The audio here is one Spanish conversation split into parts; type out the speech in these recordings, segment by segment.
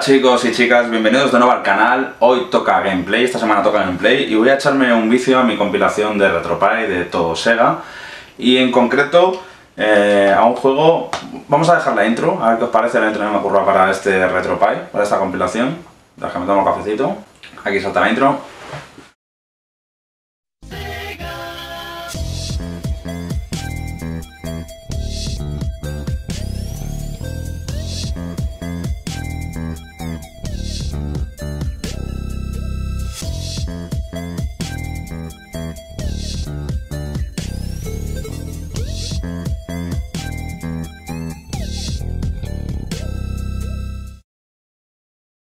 Chicos y chicas, bienvenidos de nuevo al canal. Hoy toca gameplay, esta semana toca gameplay y voy a echarme un vicio a mi compilación de RetroPie de todo Sega y en concreto eh, a un juego, vamos a dejar la intro, a ver qué os parece la intro que me ocurra para este RetroPie, para esta compilación. Déjame tomar un cafecito, aquí salta la intro.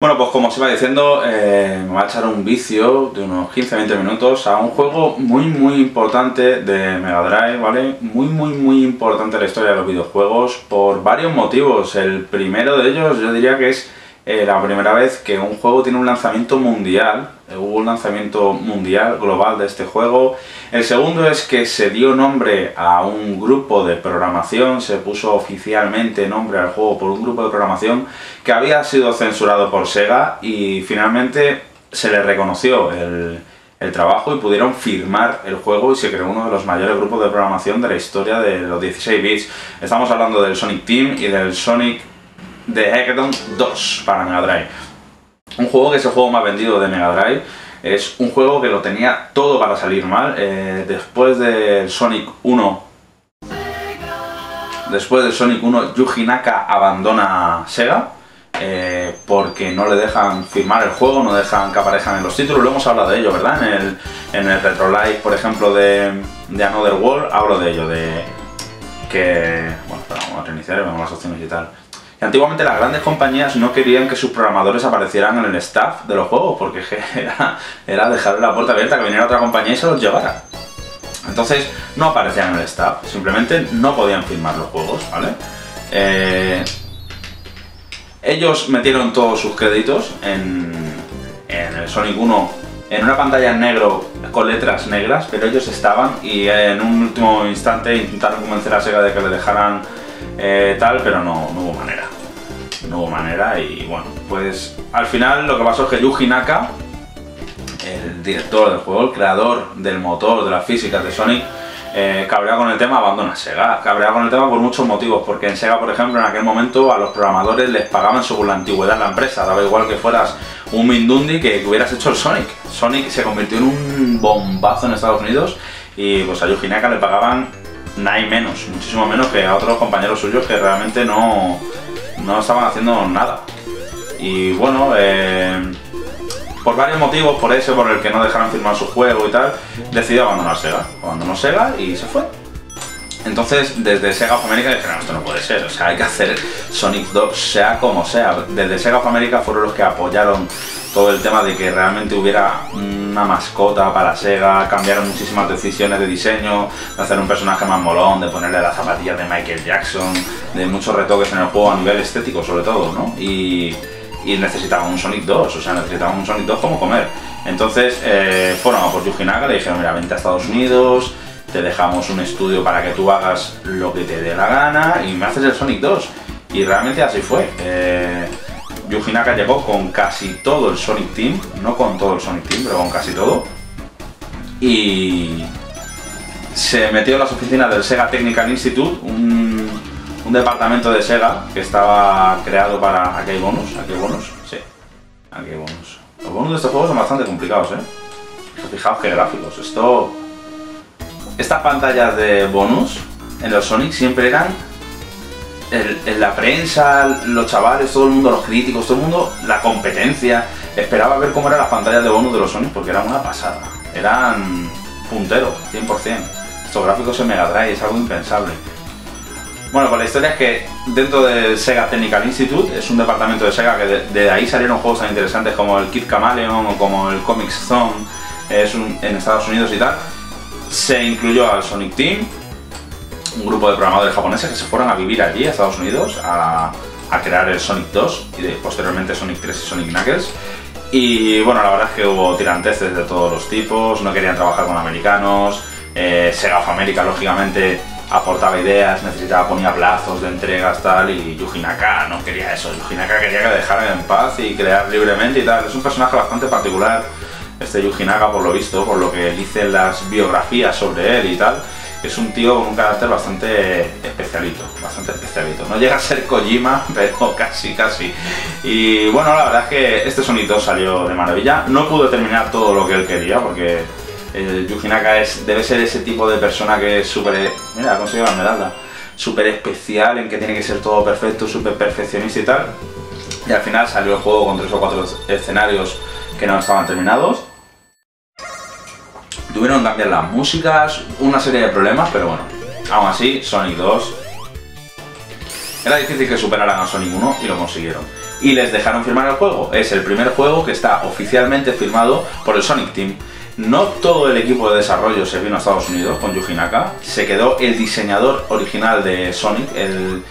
Bueno, pues como os iba diciendo, eh, me va a echar un vicio de unos 15-20 minutos a un juego muy muy importante de Mega Drive, ¿vale? Muy muy muy importante en la historia de los videojuegos por varios motivos. El primero de ellos yo diría que es eh, la primera vez que un juego tiene un lanzamiento mundial, eh, hubo un lanzamiento mundial global de este juego. El segundo es que se dio nombre a un grupo de programación, se puso oficialmente nombre al juego por un grupo de programación que había sido censurado por Sega y finalmente se le reconoció el, el trabajo y pudieron firmar el juego y se creó uno de los mayores grupos de programación de la historia de los 16 bits. Estamos hablando del Sonic Team y del Sonic de Hackathon 2 para Mega Drive. Un juego que es el juego más vendido de Mega Drive. Es un juego que lo tenía todo para salir mal. Eh, después del Sonic 1... Después del Sonic 1, Yuji Naka abandona Sega. Eh, porque no le dejan firmar el juego, no dejan que aparezcan en los títulos. Lo hemos hablado de ello, ¿verdad? En el, en el Retro Live, por ejemplo, de, de Another World, hablo de ello, de que... Bueno, vamos a reiniciar y vemos las opciones y tal antiguamente las grandes compañías no querían que sus programadores aparecieran en el staff de los juegos, porque era, era dejarle la puerta abierta, que viniera otra compañía y se los llevara. Entonces no aparecían en el staff, simplemente no podían firmar los juegos, ¿vale? Eh, ellos metieron todos sus créditos en, en el Sonic 1 en una pantalla en negro con letras negras, pero ellos estaban y en un último instante intentaron convencer a Sega de que le dejaran eh, tal, pero no, no hubo manera no hubo manera y bueno, pues al final lo que pasó es que Yuji Naka, el director del juego, el creador del motor, de las físicas de Sonic, eh, con el tema, abandona Sega. Cabreado con el tema por muchos motivos, porque en Sega, por ejemplo, en aquel momento a los programadores les pagaban según la antigüedad de la empresa, daba igual que fueras un Mindundi que hubieras hecho el Sonic. Sonic se convirtió en un bombazo en Estados Unidos y pues a Yuji Naka le pagaban nada y menos, muchísimo menos que a otros compañeros suyos que realmente no, no estaban haciendo nada. Y bueno, eh, por varios motivos, por ese, por el que no dejaron firmar su juego y tal, decidió abandonar Sega. Abandonó Sega y se fue. Entonces, desde Sega of America dijeron, esto no puede ser, o sea, hay que hacer Sonic 2 sea como sea. Desde Sega of America fueron los que apoyaron todo el tema de que realmente hubiera una mascota para Sega, cambiaron muchísimas decisiones de diseño, de hacer un personaje más molón, de ponerle las zapatillas de Michael Jackson, de muchos retoques en el juego a nivel estético sobre todo, ¿no? Y, y necesitaban un Sonic 2, o sea, necesitaban un Sonic 2 como comer. Entonces eh, fueron a por Yuji Naka, le dijeron, mira, vente a Estados Unidos, te dejamos un estudio para que tú hagas lo que te dé la gana y me haces el Sonic 2. Y realmente así fue. Eh, Yuji Naka llegó con casi todo el Sonic Team, no con todo el Sonic Team, pero con casi todo. Y se metió en las oficinas del Sega Technical Institute, un, departamento de Sega que estaba creado para... ¿Aquí hay bonus? ¿Aquí hay bonus? Sí, aquí hay bonus. Los bonus de este juego son bastante complicados, ¿eh? Fijaos qué gráficos. Esto... Estas pantallas de bonus en los Sonic siempre eran la prensa, los chavales, todo el mundo, los críticos, todo el mundo, la competencia, esperaba ver cómo eran las pantallas de bonus de los Sonic porque eran una pasada. Eran punteros, 100%. Estos gráficos en Mega Drive es algo impensable. Bueno, pues la historia es que dentro del Sega Technical Institute, es un departamento de Sega que de, ahí salieron juegos tan interesantes como el Kid Chameleon o como el Comic Zone es en Estados Unidos y tal, se incluyó al Sonic Team, un grupo de programadores japoneses que se fueron a vivir allí, a Estados Unidos, a, crear el Sonic 2 y posteriormente Sonic 3 y Sonic Knuckles. Y bueno, la verdad es que hubo tiranteces de todos los tipos, no querían trabajar con americanos, eh, Sega of America lógicamente aportaba ideas, necesitaba, ponía plazos de entregas, tal, y Yuji Naka no quería eso, Yuji Naka quería que le dejaran en paz y crear libremente y tal. Es un personaje bastante particular, este Yuji Naka, por lo visto, por lo que dicen las biografías sobre él y tal. Es un tío con un carácter bastante especialito, bastante especialito. No llega a ser Kojima, pero casi, casi. Y bueno, la verdad es que este Sonic 2 salió de maravilla. No pudo terminar todo lo que él quería, porque el Yuji Naka es, debe ser ese tipo de persona que es súper... Mira, ha conseguido la medalla. Súper especial, en que tiene que ser todo perfecto, súper perfeccionista y tal. Y al final salió el juego con tres o cuatro escenarios que no estaban terminados. Tuvieron que cambiar las músicas, una serie de problemas, pero bueno, aún así, Sonic 2 era difícil que superaran a Sonic 1 y lo consiguieron. Y les dejaron firmar el juego. Es el primer juego que está oficialmente firmado por el Sonic Team. No todo el equipo de desarrollo se vino a Estados Unidos con Yuji Naka. Se quedó el diseñador original de Sonic, el,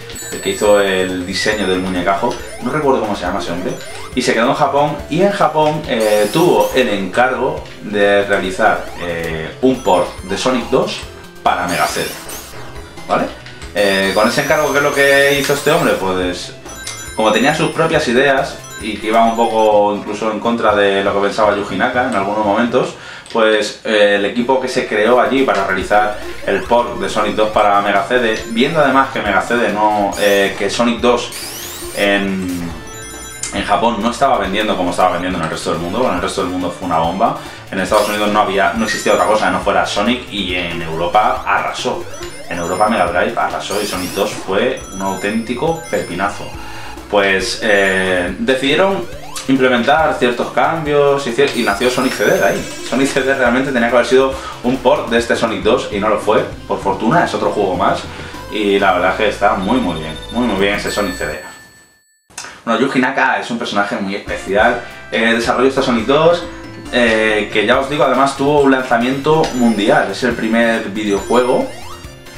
que hizo el diseño del muñecajo. No recuerdo cómo se llama ese hombre. Y se quedó en Japón y en Japón eh, tuvo el encargo de realizar eh, un port de Sonic 2 para Mega CD. ¿Vale? Eh, con ese encargo, ¿qué es lo que hizo este hombre? Pues como tenía sus propias ideas y que iba un poco incluso en contra de lo que pensaba Yuji Naka en algunos momentos, pues eh, el equipo que se creó allí para realizar el port de Sonic 2 para Mega CD, viendo además que Mega CD no, eh, que Sonic 2 en, en Japón no estaba vendiendo como estaba vendiendo en el resto del mundo, en el resto del mundo fue una bomba. En Estados Unidos no había, no existía otra cosa que no fuera Sonic y en Europa arrasó. En Europa Mega Drive arrasó y Sonic 2 fue un auténtico pepinazo. Pues eh, decidieron implementar ciertos cambios y, nació Sonic CD ahí. Sonic CD realmente tenía que haber sido un port de este Sonic 2 y no lo fue, por fortuna, es otro juego más y la verdad es que está muy muy bien, muy muy bien ese Sonic CD. Bueno, Yuji Naka es un personaje muy especial, eh, desarrolló este Sonic 2 eh, que ya os digo además tuvo un lanzamiento mundial, es el primer videojuego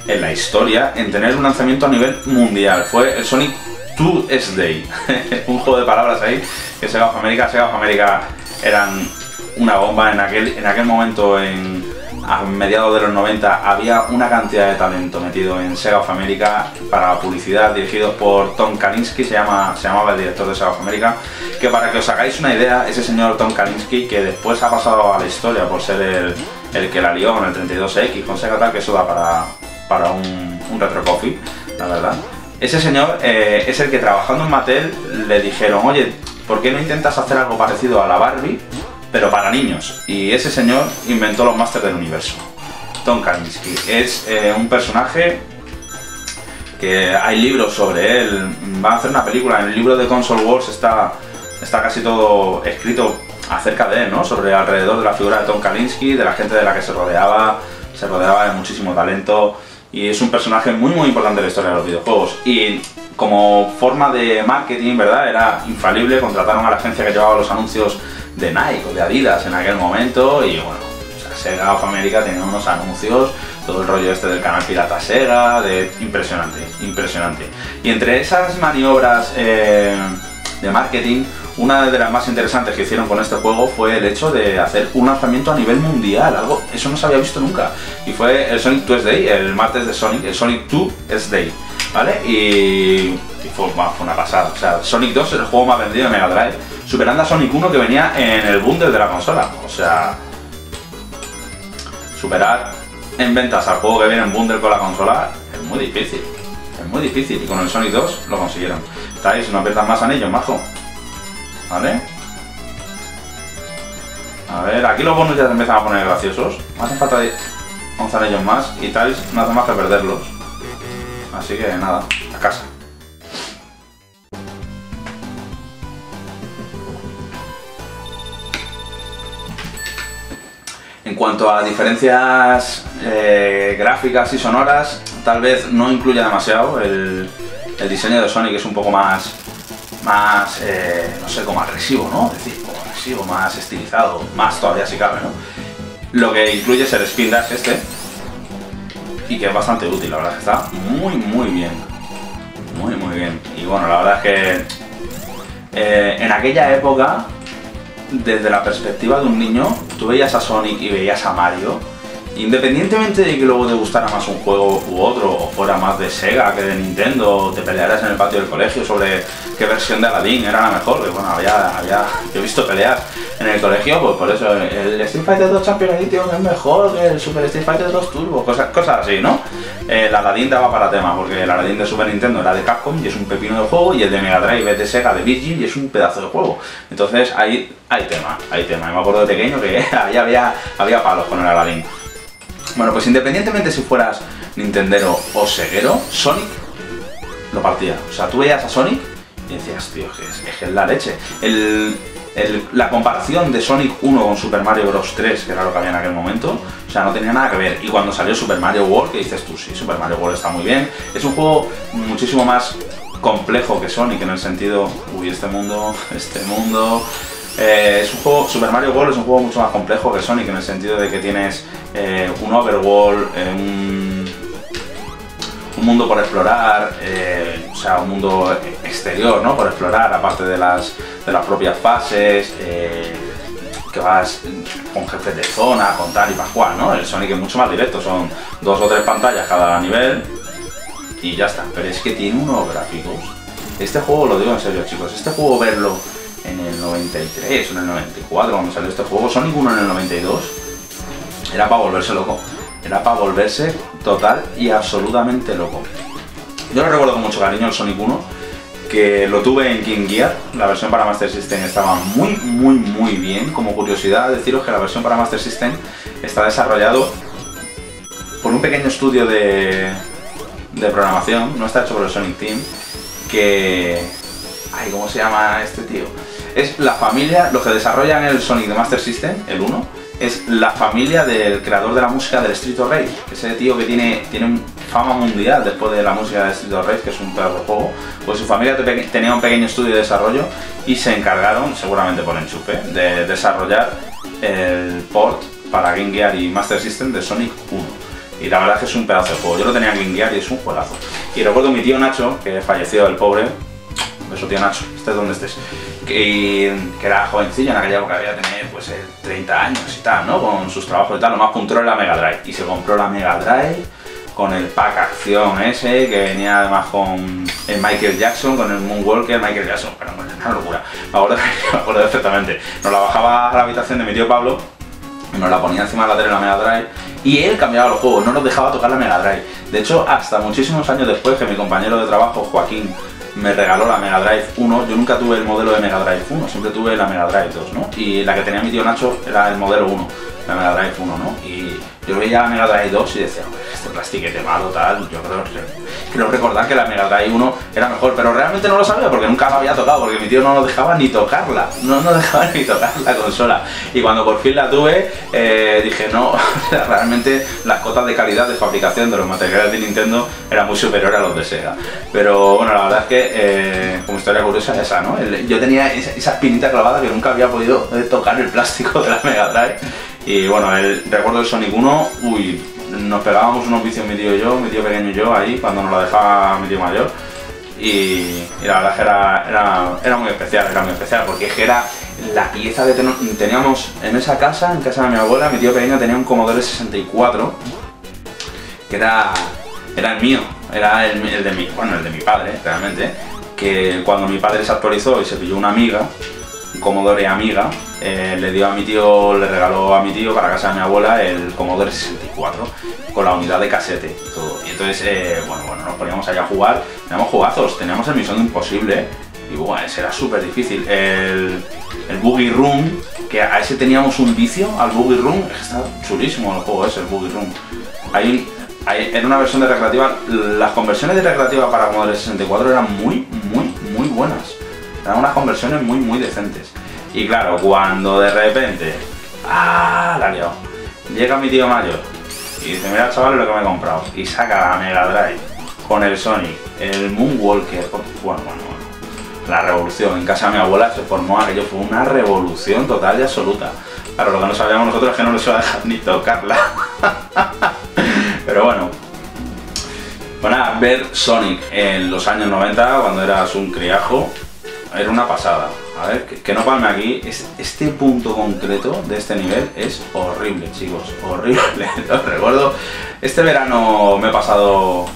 en la historia en tener un lanzamiento a nivel mundial, fue el Sonic 2 Day, un juego de palabras ahí, que Sega of America, Sega of America eran una bomba en aquel, en aquel momento, en, a mediados de los 90, había una cantidad de talento metido en Sega of America para publicidad, dirigido por Tom Kalinske, se, llama, se llamaba el director de Sega of America, que para que os hagáis una idea, ese señor Tom Kalinske, que después ha pasado a la historia por ser el, el que la lió con el 32X, con Sega tal, que eso da para, para un, un retro coffee, la verdad. Ese señor eh, es el que trabajando en Mattel le dijeron, oye, ¿por qué no intentas hacer algo parecido a la Barbie, pero para niños? Y ese señor inventó los Masters del Universo. Tom Kalinske. Es eh, un personaje que hay libros sobre él. Van a hacer una película. En el libro de Console Wars está, está casi todo escrito acerca de él, ¿no? Sobre alrededor de la figura de Tom Kalinske, de la gente de la que se rodeaba. Se rodeaba de muchísimo talento y es un personaje muy muy importante en la historia de los videojuegos. Y como forma de marketing, ¿verdad? Era infalible, contrataron a la agencia que llevaba los anuncios de Nike o de Adidas en aquel momento y bueno, Sega of America tenía unos anuncios, todo el rollo este del canal pirata Sega, de impresionante, impresionante. Y entre esas maniobras eh, de marketing, una de las más interesantes que hicieron con este juego fue el hecho de hacer un lanzamiento a nivel mundial, algo, eso no se había visto nunca. Y fue el Sonic 2 Day, el martes de Sonic, el Sonic 2 Day, ¿vale? Y, fue, una pasada. O sea, Sonic 2 es el juego más vendido de Mega Drive, superando a Sonic 1 que venía en el bundle de la consola. O sea, superar en ventas al juego que viene en bundle con la consola es muy difícil. Es muy difícil y con el Sonic 2 lo consiguieron. ¿Estáis? No pierdan más anillos, majo. ¿Vale? A ver, aquí los bonus ya se empiezan a poner graciosos. Me hacen falta 11 anillos más y tal, no hace más que perderlos. Así que nada, a casa. En cuanto a diferencias eh, gráficas y sonoras, tal vez no incluye demasiado. El, el diseño de Sonic es un poco más más, eh, no sé, como agresivo, ¿no? Es decir, como agresivo, más estilizado, más todavía si cabe, ¿no? Lo que incluye es el Spin Dash este, y que es bastante útil, la verdad, está muy, muy bien. Muy, muy bien. Y bueno, la verdad es que eh, en aquella época, desde la perspectiva de un niño, tú veías a Sonic y veías a Mario, Independientemente de que luego te gustara más un juego u otro, o fuera más de Sega que de Nintendo, o te pelearas en el patio del colegio sobre qué versión de Aladdin era la mejor, que bueno, había, había, he visto peleas en el colegio, pues por eso el Street Fighter 2 Champion Edition es mejor que el Super Street Fighter 2 Turbo, cosas, cosas así, ¿no? El Aladdin daba para tema, porque el Aladdin de Super Nintendo era de Capcom y es un pepino de juego, y el de Mega Drive es de Sega, de Virgin y es un pedazo de juego. Entonces ahí hay tema, hay tema. Y me acuerdo de pequeño que ahí había, había palos con el Aladdin. Bueno, pues independientemente si fueras Nintendero o Seguero, Sonic lo partía. O sea, tú veías a Sonic y decías, tío, es, es, la leche. la comparación de Sonic 1 con Super Mario Bros. 3, que era lo que había en aquel momento, o sea, no tenía nada que ver. Y cuando salió Super Mario World, que dices tú, sí, Super Mario World está muy bien, es un juego muchísimo más complejo que Sonic en el sentido, uy, este mundo, este mundo, eh, es un juego, Super Mario World es un juego mucho más complejo que Sonic en el sentido de que tienes eh, un overworld, eh, un, mundo por explorar, o sea, un mundo exterior, ¿no? Por explorar, aparte de las, de las propias fases, que vas con jefes de zona, con tal y para ¿no? El Sonic es mucho más directo, son dos o tres pantallas cada nivel y ya está. Pero es que tiene unos gráficos. Este juego, lo digo en serio chicos, este juego verlo en el 93 o en el 94 cuando salió este juego, Sonic 1 en el 92, era para volverse loco. Era para volverse total y absolutamente loco. Yo lo recuerdo con mucho cariño el Sonic 1, que lo tuve en King Gear, la versión para Master System estaba muy, muy, muy bien. Como curiosidad, deciros que la versión para Master System está desarrollado por un pequeño estudio de, de programación, no está hecho por el Sonic Team, que... Ay, ¿cómo se llama este tío? Es la familia, los que desarrollan el Sonic de Master System, el 1, es la familia del creador de la música del Street of Rage, ese tío que tiene, tiene fama mundial después de la música de Street of Rage, que es un pedazo de juego, pues su familia tenía un pequeño estudio de desarrollo y se encargaron, seguramente por enchufe, de desarrollar el port para Game Gear y Master System de Sonic 1. Y la verdad es que es un pedazo de juego. Yo lo tenía en Game Gear y es un juegazo. Y recuerdo a mi tío Nacho, que falleció el pobre. Beso tío Nacho, estés donde estés que, era jovencillo, en aquella época había tener pues 30 eh, años y tal, ¿no? Con sus trabajos y tal, lo más puntero era la Mega Drive. Y se compró la Mega Drive con el pack acción ese, que venía además con el Michael Jackson, con el Moonwalker Michael Jackson, pero bueno, una locura. Me acuerdo, me acuerdo perfectamente. Nos la bajaba a la habitación de mi tío Pablo, nos la ponía encima de la tele la Mega Drive, y él cambiaba los juegos, no nos dejaba tocar la Mega Drive. De hecho, hasta muchísimos años después que mi compañero de trabajo, Joaquín, me regaló la Mega Drive 1. Yo nunca tuve el modelo de Mega Drive 1, siempre tuve la Mega Drive 2, ¿no? Y la que tenía mi tío Nacho era el modelo 1, la Mega Drive 1, ¿no? Y yo veía la Mega Drive 2 y decía, este plastiquete malo, tal, yo creo, creo recordar que la Mega Drive 1 era mejor, pero realmente no lo sabía porque nunca la había tocado, porque mi tío no lo dejaba ni tocarla, no, no dejaba ni tocar la consola. Y cuando por fin la tuve, eh, dije, no, realmente las cotas de calidad de fabricación de los materiales de Nintendo eran muy superiores a los de Sega. Pero bueno, la verdad es que, eh, como historia curiosa, esa, ¿no? yo tenía esa, esa espinita clavada que nunca había podido eh, tocar el plástico de la Mega Drive. Y bueno, el recuerdo del Sonic 1, uy, nos pegábamos unos vicios mi tío y yo, mi tío pequeño y yo ahí, cuando nos la dejaba mi tío mayor. Y, la verdad es que era, era, muy especial, era muy especial, porque era la pieza que teníamos en esa casa, en casa de mi abuela, mi tío pequeño tenía un Commodore 64, que era, era el mío, era el, de mi, bueno, el de mi padre, realmente, que cuando mi padre se actualizó y se pilló una amiga, Commodore Amiga, eh, le dio a mi tío, le regaló a mi tío para casa de mi abuela el Commodore 64 con la unidad de casete y todo. Y entonces, eh, bueno, bueno, nos poníamos allá a jugar, teníamos jugazos, teníamos el Misión Imposible y bueno, ese era súper difícil. El, el Boogie Room, que a ese teníamos un vicio, al Boogie Room, está chulísimo el juego ese, el Boogie Room. Hay, hay, era una versión de recreativa, las conversiones de recreativa para Commodore 64 eran muy, muy, muy buenas. Unas conversiones muy, muy decentes. Y claro, cuando de repente, ¡ah! La liado. Llega mi tío mayor y dice, mira chaval lo que me he comprado. Y saca la Mega Drive con el Sonic, el Moonwalker, bueno, bueno, bueno. La revolución. En casa de mi abuela se formó aquello, fue una revolución total y absoluta. Claro, lo que no sabíamos nosotros es que no les iba a dejar ni tocarla. Pero bueno. Bueno, ver Sonic en los años 90, cuando eras un criajo, era una pasada A ver, que, no palme aquí. este punto concreto de este nivel es horrible, chicos. Horrible. Os recuerdo, este verano me he pasado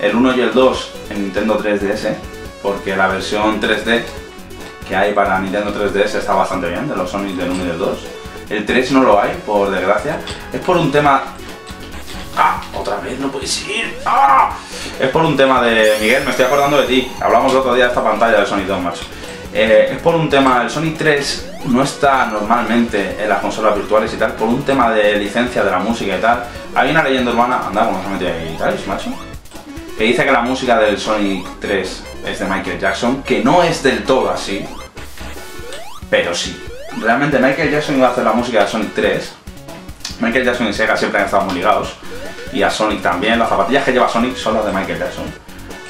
el 1 y el 2 en Nintendo 3DS, porque la versión 3D que hay para Nintendo 3DS está bastante bien, de los Sonic del 1 y del 2. El 3 no lo hay, por desgracia. Es por un tema... Otra vez no puedes ir. ¡Ah! Es por un tema de... Miguel, me estoy acordando de ti. Hablamos el otro día de esta pantalla de Sonic 2, macho. Eh, es por un tema, el Sonic 3 no está normalmente en las consolas virtuales y tal, por un tema de licencia de la música y tal. Hay una leyenda urbana, anda, como se metido ahí, ¿sabes, macho? Que dice que la música del Sonic 3 es de Michael Jackson, que no es del todo así, pero sí. Realmente Michael Jackson iba a hacer la música de Sonic 3. Michael Jackson y Sega siempre han estado muy ligados. Y a Sonic también. Las zapatillas que lleva Sonic son las de Michael Jackson.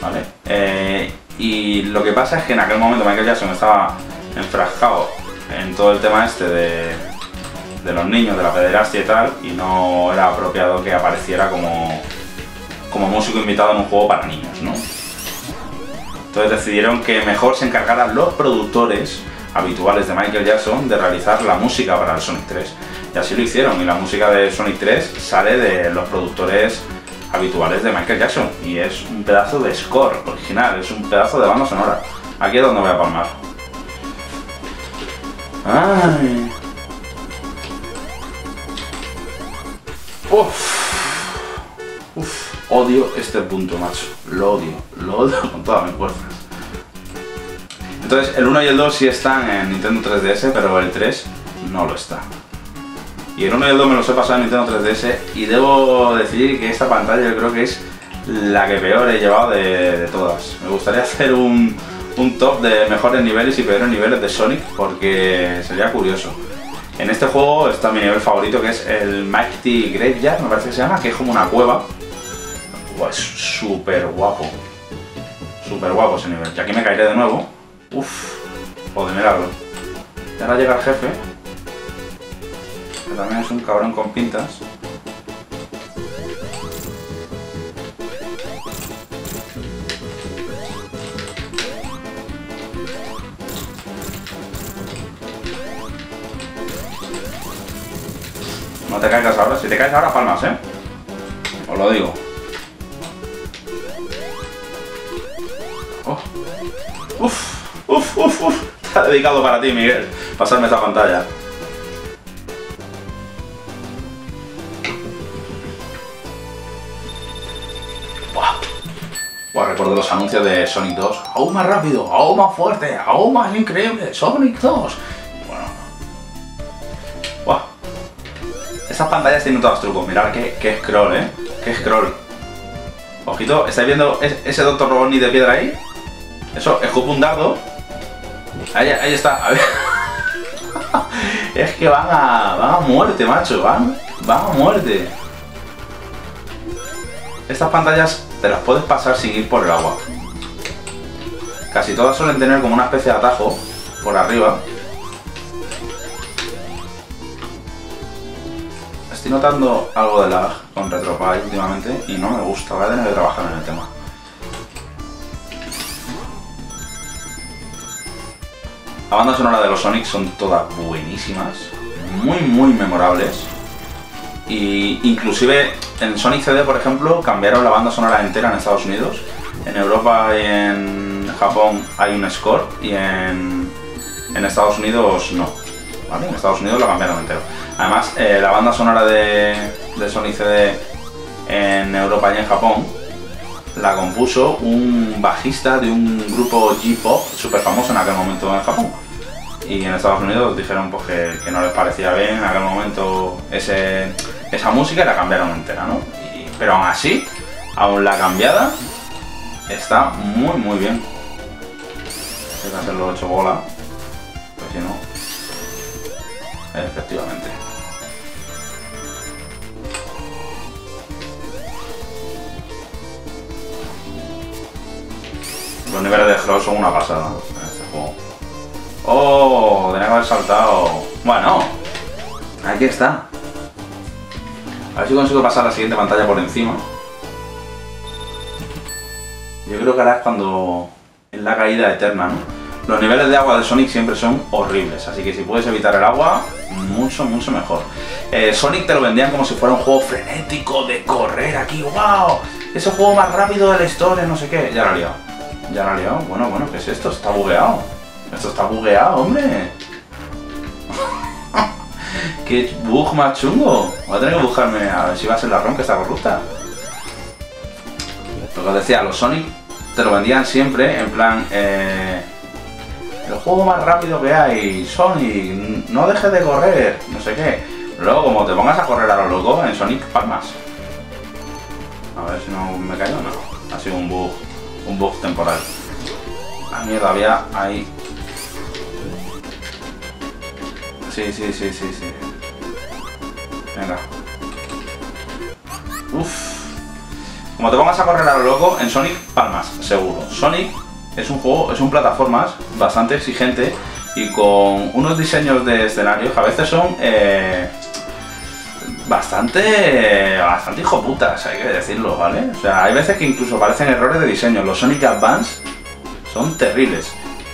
¿Vale? Eh, y lo que pasa es que en aquel momento Michael Jackson estaba enfrascado en todo el tema este de, de los niños, de la pederastia y tal, y no era apropiado que apareciera como, como músico invitado en un juego para niños, ¿no? Entonces decidieron que mejor se encargaran los productores habituales de Michael Jackson de realizar la música para el Sonic 3. Y así lo hicieron, y la música de Sonic 3 sale de los productores habituales de Michael Jackson y es un pedazo de score original, es un pedazo de banda sonora. Aquí es donde voy a palmar. Ay. Uf. Uf. Odio este punto, macho. Lo odio. Lo odio con todas mis fuerzas. Entonces, el 1 y el 2 sí están en Nintendo 3DS, pero el 3 no lo está. Y el 1 y el 2 me los he pasado en Nintendo 3DS y debo decir que esta pantalla yo creo que es la que peor he llevado de, todas. Me gustaría hacer un, top de mejores niveles y peores niveles de Sonic porque sería curioso. En este juego está mi nivel favorito que es el Mighty Graveyard, me parece que se llama, que es como una cueva. es súper guapo. Súper guapo ese nivel. Y aquí me caeré de nuevo. Uf, de mirarlo. Y ahora llega el jefe también es un cabrón con pintas. No te caigas ahora, si te caes ahora palmas, ¿eh? Os lo digo. Oh. Uf, uf, uf, uf. Está dedicado para ti, Miguel, pasarme esta pantalla. Recuerdo los anuncios de Sonic 2. Aún más rápido, aún más fuerte, aún más increíble, Sonic 2. Bueno. Buah. Estas pantallas tienen todos trucos. Mirad qué, scroll, ¿eh? Qué scroll. Ojito, ¿estáis viendo ese Doctor Robotnik de piedra ahí? Eso, escupo un dardo. Ahí, ahí está, a ver. es que van a, van a muerte, macho. Van, van a muerte. Estas pantallas te las puedes pasar sin ir por el agua. Casi todas suelen tener como una especie de atajo por arriba. Estoy notando algo de lag con RetroPie últimamente y no me gusta, voy a tener que trabajar en el tema. La banda sonora de los Sonic son todas buenísimas, muy muy memorables. Y inclusive en Sonic CD, por ejemplo, cambiaron la banda sonora entera en Estados Unidos. En Europa y en Japón hay un score y en, Estados Unidos no. En Estados Unidos la cambiaron entero. Además, eh, la banda sonora de, de Sonic CD en Europa y en Japón la compuso un bajista de un grupo J-pop súper famoso en aquel momento en Japón. Y en Estados Unidos dijeron pues, que no les parecía bien en aquel momento ese, esa música la cambiaron entera, ¿no? pero aún así, aún la cambiada, está muy muy bien. Hay que hacerlo hecho bola, pues si no, efectivamente. Los niveles de scroll son una pasada en este juego. ¡Oh! Tenía que haber saltado. Bueno, aquí está. A ver si consigo pasar la siguiente pantalla por encima. Yo creo que ahora es cuando... es la caída eterna, ¿no? los niveles de agua de Sonic siempre son horribles, así que si puedes evitar el agua, mucho, mucho mejor. Eh, Sonic te lo vendían como si fuera un juego frenético de correr aquí, ¡wow! Es el juego más rápido de la historia, no sé qué. Ya lo ha liado. Ya lo ha liado. Bueno, bueno, ¿qué es esto? Está bugueado. Esto está bugueado, hombre. ¡Qué bug más chungo! Voy a tener que buscarme a ver si va a ser la ROM que está corrupta. Lo que decía, los Sonic te lo vendían siempre en plan... Eh, el juego más rápido que hay, Sonic, no dejes de correr, no sé qué. Luego, como te pongas a correr a lo loco, en Sonic palmas. A ver si no me caigo, no. Ha sido un bug, un bug temporal. Ah, mierda, había ahí... Sí, sí, sí, sí, sí. Venga. Uf. Como te pongas a correr a lo loco, en Sonic palmas, seguro. Sonic es un juego, es un plataformas bastante exigente y con unos diseños de escenarios que a veces son eh, bastante, bastante hijoputas, hay que decirlo, ¿vale? O sea, hay veces que incluso parecen errores de diseño. Los Sonic Advance son terribles.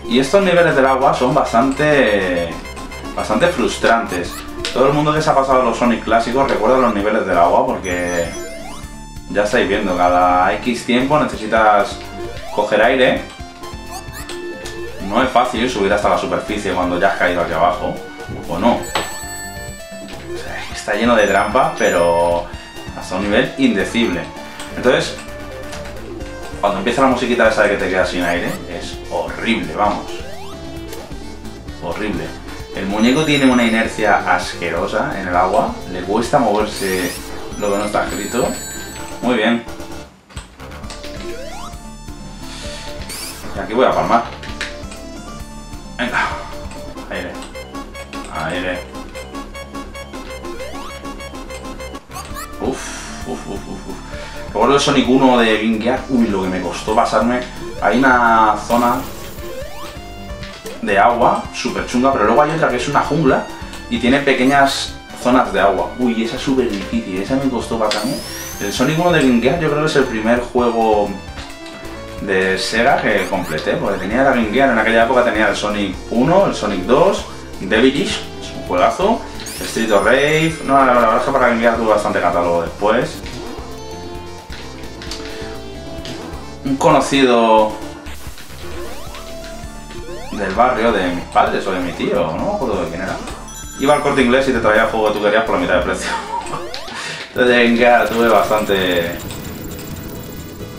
Y estos niveles del agua son bastante, bastante frustrantes. Todo el mundo que se ha pasado los Sonic clásicos recuerda los niveles del agua porque ya estáis viendo, cada X tiempo necesitas coger aire. No es fácil subir hasta la superficie cuando ya has caído aquí abajo, o no. está lleno de trampas, pero hasta un nivel indecible. Entonces, cuando empieza la musiquita esa de que te quedas sin aire, es horrible, vamos. Horrible. El muñeco tiene una inercia asquerosa en el agua, le cuesta moverse lo que no está escrito. Muy bien. Aquí voy a palmar. Venga. Aire. Aire. Uf, uf, uf, uf. Recuerdo el Sonic 1 de Game Gear. Uy, lo que me costó pasarme. Hay una zona de agua súper chunga, pero luego hay otra que es una jungla y tiene pequeñas zonas de agua. Uy, esa es súper difícil, esa me costó pasarme. El Sonic 1 de Game Gear yo creo que es el primer juego de Sega que completé, porque tenía la Game en aquella época tenía el Sonic 1, el Sonic 2, Devilish, es un juegazo, Street of Rave, no, la, verdad es que para Game Gear tuve bastante catálogo después. Un conocido del barrio de mis padres o de mi tío, no me acuerdo de quién era. Iba al corte inglés y te traía el juego que tú querías por la mitad de precio. Entonces en Gear tuve bastante...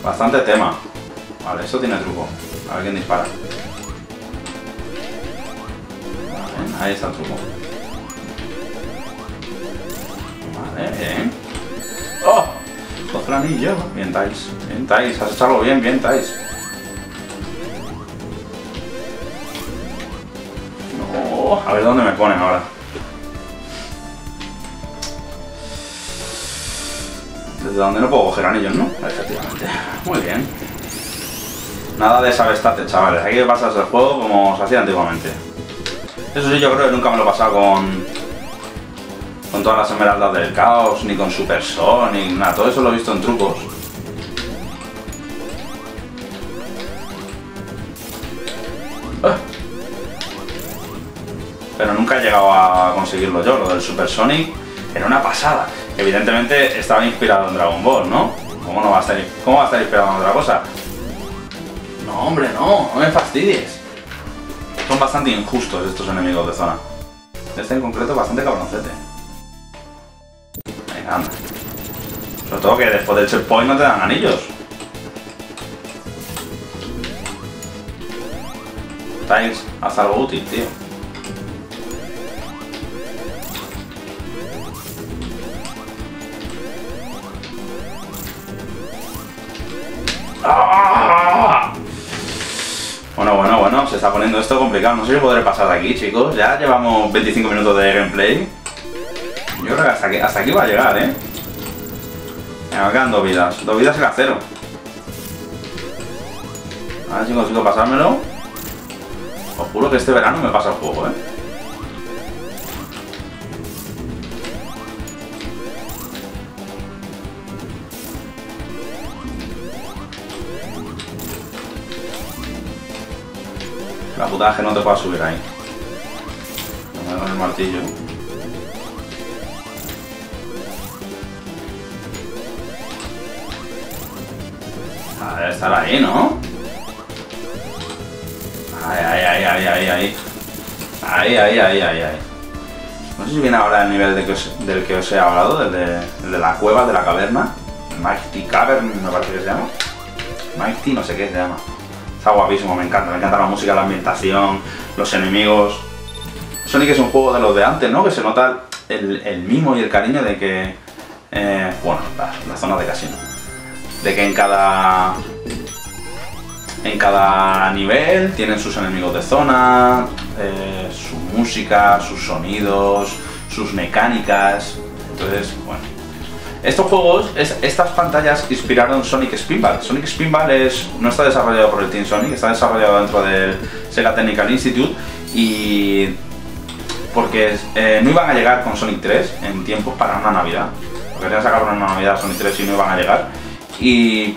Bastante tema. Vale, eso tiene truco. A ver quién dispara. Ahí está el truco. Vale, bien. ¡Oh! Otro anillo. Bien, Tais. Bien, Tais. Has echado bien, bien, Tais. A ver dónde me ponen ahora. Desde donde no puedo coger anillos, ¿no? Efectivamente. Muy bien. Nada de sabestate, chavales. Hay que pasarse el juego como se hacía antiguamente. Eso sí, yo creo que nunca me lo he pasado con... Con todas las esmeraldas del caos, ni con Super Sonic, nada. Todo eso lo he visto en trucos. Conseguirlo yo, lo del Super Sonic. Era una pasada. Evidentemente estaba inspirado en Dragon Ball, ¿no? ¿Cómo no va a estar, cómo va a estar inspirado en otra cosa? No, hombre, no, no me fastidies. Son bastante injustos estos enemigos de zona. Este en concreto bastante cabroncete. Venga, anda. Sobre todo que después del checkpoint no te dan anillos. Tiles, haz algo útil, tío. Poniendo esto complicado. No sé si podré pasar de aquí, chicos. Ya llevamos 25 minutos de gameplay. Yo creo que hasta aquí, va a llegar, ¿eh? Me quedan dos vidas. Dos vidas era cero. A ver si consigo pasármelo. Os juro que este verano me pasa el juego, ¿eh? Putada no te puedas subir ahí. Con el martillo. A ver, estar ahí, ¿no? Ay, ay, ay, ay, ay. Ahí, ahí, ahí, ahí, ahí. No sé si viene ahora el nivel del que os he hablado, del de, de la cueva, de la caverna. Mighty Cavern, me parece que se llama. Mighty, no sé qué se llama. Está guapísimo, me encanta. Me encanta la música, la ambientación, los enemigos. Sonic es un juego de los de antes, ¿no? Que se nota el, el mimo y el cariño de que... eh, bueno, la, la zona de casino. De que en cada... En cada nivel tienen sus enemigos de zona, eh, su música, sus sonidos, sus mecánicas. Entonces, bueno. Estos juegos, es- estas pantallas inspiraron Sonic Spinball. Sonic Spinball es, no está desarrollado por el Team Sonic, está desarrollado dentro del Sega Technical Institute y porque eh, no iban a llegar con Sonic 3 en tiempos para una Navidad. Porque querían sacar una Navidad Sonic 3 y no iban a llegar. Y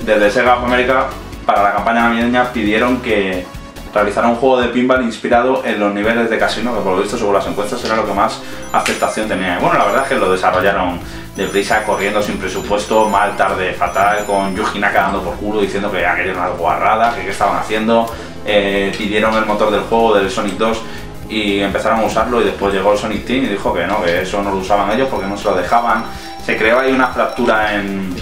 desde Sega of America, para la campaña navideña, pidieron que realizara un juego de pinball inspirado en los niveles de casino, que por lo visto, según las encuestas, era lo que más aceptación tenía. Bueno, la verdad es que lo desarrollaron deprisa, corriendo, sin presupuesto, mal, tarde, fatal, con Yuji Naka dando por culo, diciendo que aquello era una guarrada, que qué estaban haciendo. Eh, pidieron el motor del juego del Sonic 2 y empezaron a usarlo y después llegó el Sonic Team y dijo que no, que eso no lo usaban ellos porque no se lo dejaban. Se creó ahí una fractura en,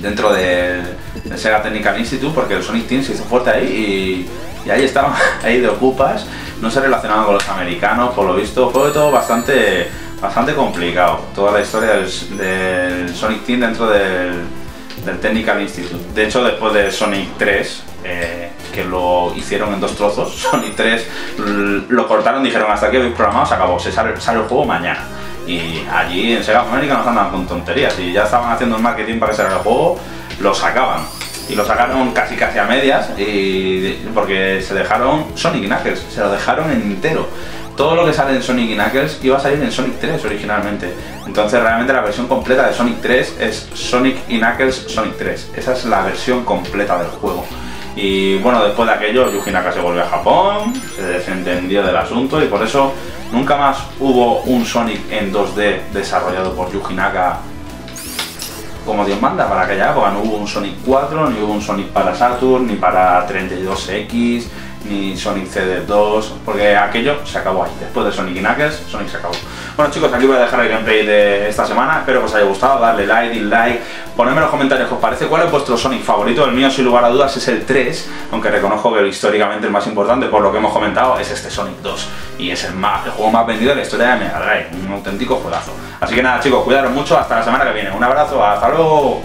dentro del, Sega Technical Institute porque el Sonic Team se hizo fuerte ahí y, y ahí estaban, ahí de ocupas, no se relacionaban con los americanos, por lo visto fue todo bastante, bastante complicado, toda la historia del, Sonic Team dentro del, Technical Institute. De hecho, después de Sonic 3, eh, que lo hicieron en dos trozos, Sonic 3 l- lo cortaron, dijeron hasta aquí habéis programado, se acabó, se sale, el juego mañana. Y allí en Sega of America no andaban con tonterías, y ya estaban haciendo el marketing para que saliera el juego, lo sacaban. Y lo sacaron casi casi a medias, porque se dejaron Sonic Knuckles, se lo dejaron en entero. Todo lo que sale en Sonic y Knuckles iba a salir en Sonic 3 originalmente. Entonces realmente la versión completa de Sonic 3 es Sonic y Knuckles Sonic 3. Esa es la versión completa del juego. Y bueno, después de aquello, Yuji Naka se volvió a Japón, se desentendió del asunto y por eso nunca más hubo un Sonic en 2D desarrollado por Yuji Naka como Dios manda para aquella época. No hubo un Sonic 4, ni hubo un Sonic para Saturn, ni para 32X, ni Sonic CD2, porque aquello se acabó ahí. Después de Sonic y Knuckles, Sonic se acabó. Bueno chicos, aquí voy a dejar el gameplay de esta semana. Espero que os haya gustado. Darle like, dislike, ponedme en los comentarios qué os parece. ¿Cuál es vuestro Sonic favorito? El mío, sin lugar a dudas, es el 3, aunque reconozco que históricamente el más importante, por lo que hemos comentado, es este Sonic 2. Y es el, más, el juego más vendido de la historia de Mega Drive. Un auténtico juegazo. Así que nada chicos, cuidaros mucho. Hasta la semana que viene. Un abrazo. Hasta luego.